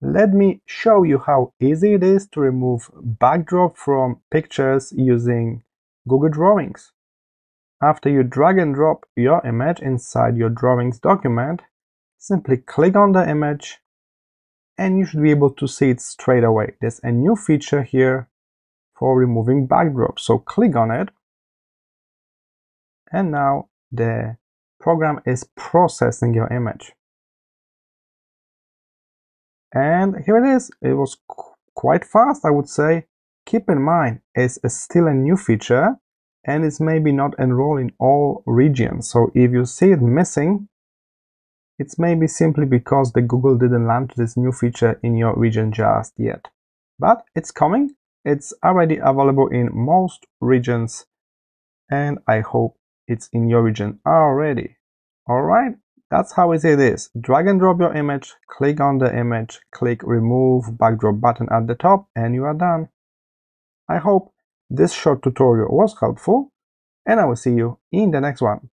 let me show you how easy it is to remove backdrop from pictures using Google Drawings. After you drag and drop your image inside your drawings document, simply click on the image and you should be able to see it straight away. There's a new feature here for removing backdrop. So click on it and now the program is processing your image. And here it is. It was qu quite fast, I would say. Keep in mind, it's still a new feature and it's maybe not enrolled in all regions. So if you see it missing, it's maybe simply because the Google didn't launch this new feature in your region just yet. But it's coming. It's already available in most regions and I hope it's in your region already. Alright, that's how easy it is. Drag and drop your image, click on the image, click remove backdrop button at the top and you are done. I hope this short tutorial was helpful and I will see you in the next one.